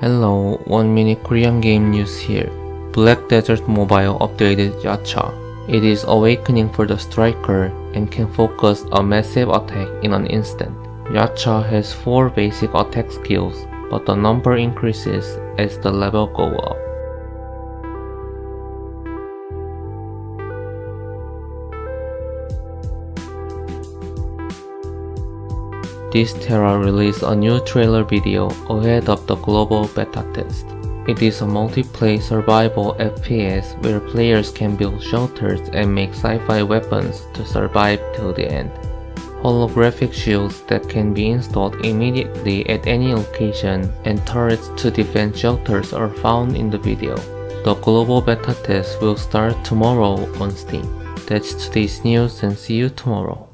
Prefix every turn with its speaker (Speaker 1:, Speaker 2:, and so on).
Speaker 1: Hello, 1 minute Korean game news here. Black Desert Mobile updated Yacha. It is awakening for the striker and can focus a massive attack in an instant. Yacha has 4 basic attack skills, but the number increases as the level go up. Dysterra released a new trailer video ahead of the global beta test. It is a multiplayer survival FPS where players can build shelters and make sci-fi weapons to survive till the end. Holographic shields that can be installed immediately at any location and turrets to defend shelters are found in the video. The global beta test will start tomorrow on Steam. That's today's news and see you tomorrow.